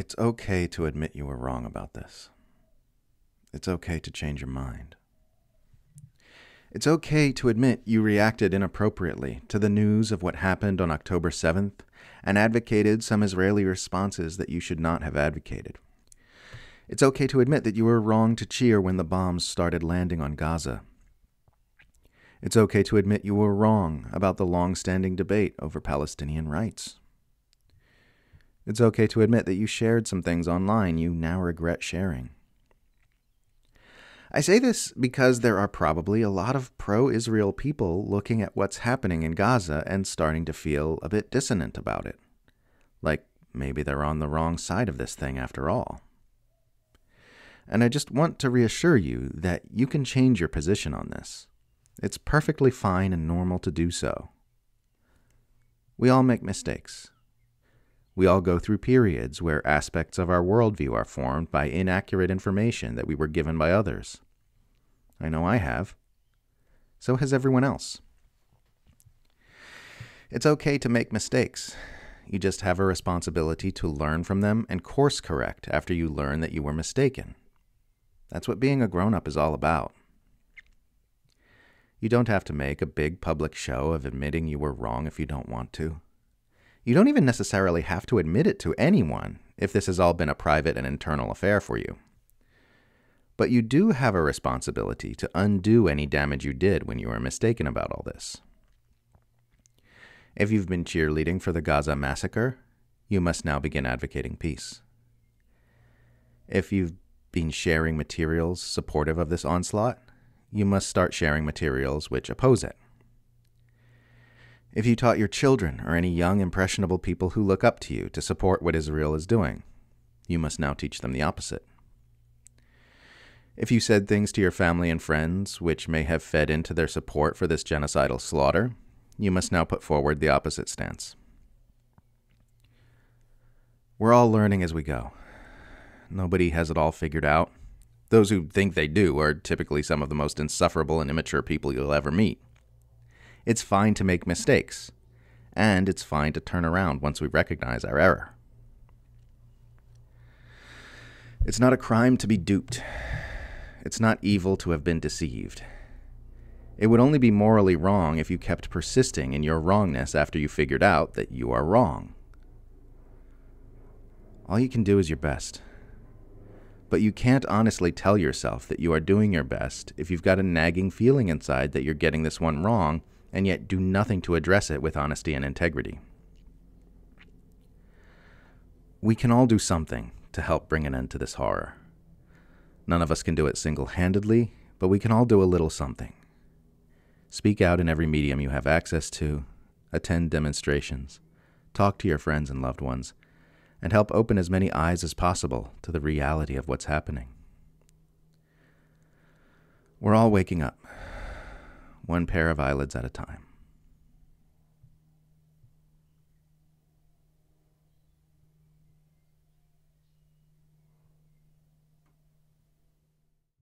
It's okay to admit you were wrong about this. It's okay to change your mind. It's okay to admit you reacted inappropriately to the news of what happened on October 7th and advocated some Israeli responses that you should not have advocated. It's okay to admit that you were wrong to cheer when the bombs started landing on Gaza. It's okay to admit you were wrong about the long standing debate over Palestinian rights. It's okay to admit that you shared some things online you now regret sharing. I say this because there are probably a lot of pro Israel people looking at what's happening in Gaza and starting to feel a bit dissonant about it. Like maybe they're on the wrong side of this thing after all. And I just want to reassure you that you can change your position on this. It's perfectly fine and normal to do so. We all make mistakes. We all go through periods where aspects of our worldview are formed by inaccurate information that we were given by others. I know I have. So has everyone else. It's okay to make mistakes. You just have a responsibility to learn from them and course correct after you learn that you were mistaken. That's what being a grown up is all about. You don't have to make a big public show of admitting you were wrong if you don't want to. You don't even necessarily have to admit it to anyone if this has all been a private and internal affair for you. But you do have a responsibility to undo any damage you did when you were mistaken about all this. If you've been cheerleading for the Gaza massacre, you must now begin advocating peace. If you've been sharing materials supportive of this onslaught, you must start sharing materials which oppose it. If you taught your children or any young, impressionable people who look up to you to support what Israel is doing, you must now teach them the opposite. If you said things to your family and friends which may have fed into their support for this genocidal slaughter, you must now put forward the opposite stance. We're all learning as we go. Nobody has it all figured out. Those who think they do are typically some of the most insufferable and immature people you'll ever meet. It's fine to make mistakes, and it's fine to turn around once we recognize our error. It's not a crime to be duped. It's not evil to have been deceived. It would only be morally wrong if you kept persisting in your wrongness after you figured out that you are wrong. All you can do is your best. But you can't honestly tell yourself that you are doing your best if you've got a nagging feeling inside that you're getting this one wrong and yet do nothing to address it with honesty and integrity. We can all do something to help bring an end to this horror. None of us can do it single handedly, but we can all do a little something. Speak out in every medium you have access to, attend demonstrations, talk to your friends and loved ones, and help open as many eyes as possible to the reality of what's happening. We're all waking up one pair of eyelids at a time.